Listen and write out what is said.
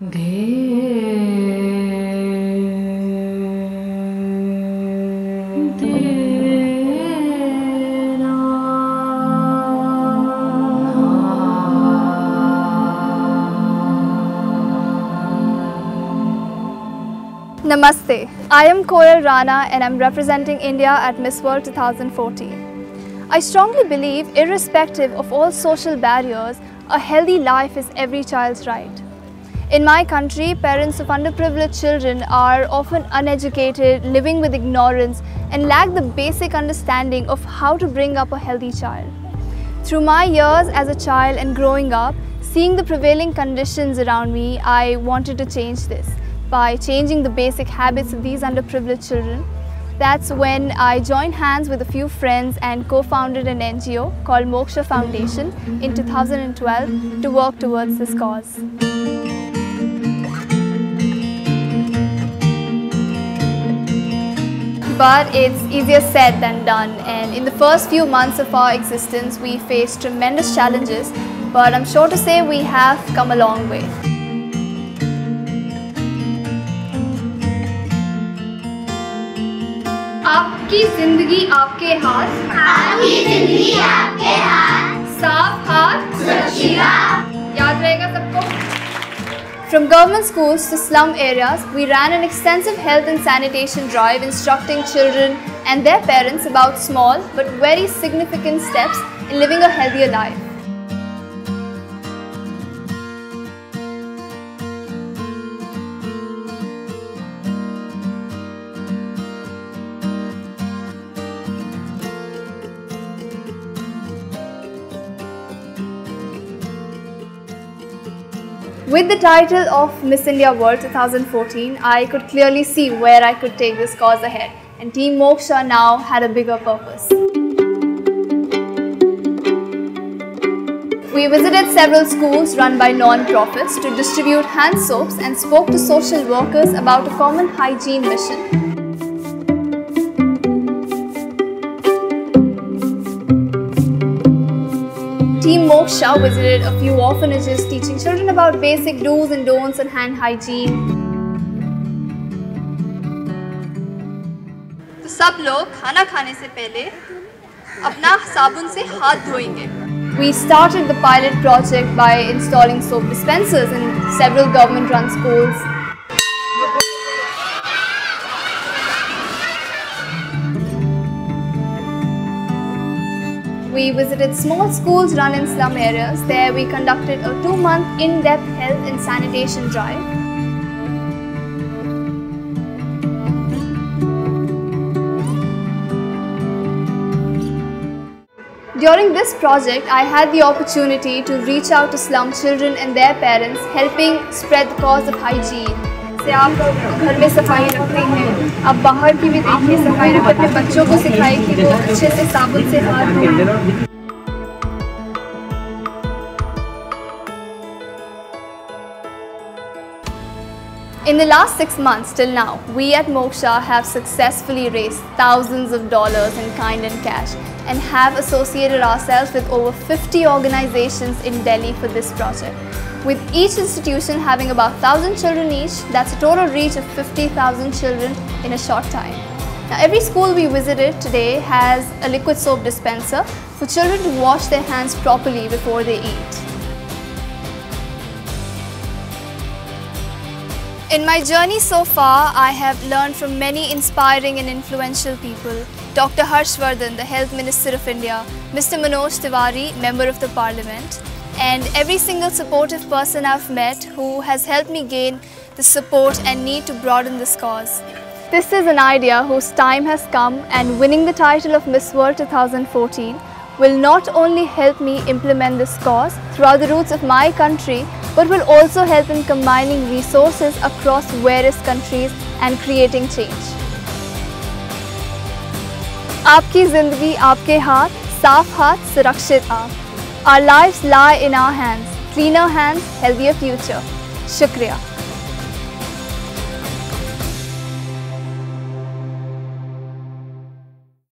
Namaste. I am Koyal Rana and I'm representing India at Miss World 2014. I strongly believe, irrespective of all social barriers, a healthy life is every child's right. In my country, parents of underprivileged children are often uneducated, living with ignorance, and lack the basic understanding of how to bring up a healthy child. Through my years as a child and growing up, seeing the prevailing conditions around me, I wanted to change this by changing the basic habits of these underprivileged children. That's when I joined hands with a few friends and co-founded an NGO called Moksha Foundation in 2012 to work towards this cause. But it's easier said than done and in the first few months of our existence we faced tremendous challenges but I'm sure to say we have come a long way. आपकी जिंदगी आपके हाथ आपकी जिंदगी आपके हाथ साफ हाथ सुरक्षित from government schools to slum areas, we ran an extensive health and sanitation drive instructing children and their parents about small but very significant steps in living a healthier life. With the title of Miss India World 2014, I could clearly see where I could take this cause ahead, and Team Moksha now had a bigger purpose. We visited several schools run by non-profits to distribute hand soaps and spoke to social workers about a common hygiene mission. Team Moksha visited a few orphanages teaching children about basic do's and don'ts and hand hygiene. तो सब लोग खाना खाने से पहले अपना साबुन से हाथ धोएंगे We started the pilot project by installing soap dispensers in several government run schools. We visited small schools run in slum areas. There we conducted a two month in depth health and sanitation drive. During this project, I had the opportunity to reach out to slum children and their parents, helping spread the cause of hygiene. से आप घर में सफ़ाई रखते हैं आप बाहर की भी देखिए सफ़ाई रखें अपने बच्चों को सिखाएँ कि वो अच्छे से साबुन से हाथ धोएँ In the last six months till now, we at Moksha have successfully raised thousands of dollars in kind and cash and have associated ourselves with over 50 organizations in Delhi for this project. With each institution having about 1,000 children each, that's a total reach of 50,000 children in a short time. Now, every school we visited today has a liquid soap dispenser for children to wash their hands properly before they eat. In my journey so far, I have learned from many inspiring and influential people. Dr. Harshvardhan, the Health Minister of India, Mr. Manoj Tiwari, Member of the Parliament, and every single supportive person I've met who has helped me gain the support and need to broaden this cause. This is an idea whose time has come and winning the title of Miss World 2014 will not only help me implement this cause throughout the roots of my country but will also help in combining resources across various countries and creating change. आपकी ज़िंदगी आपके हाथ साफ हाथ सुरक्षित आप our lives lie in our hands. Cleaner hands, healthier future. Shukriya.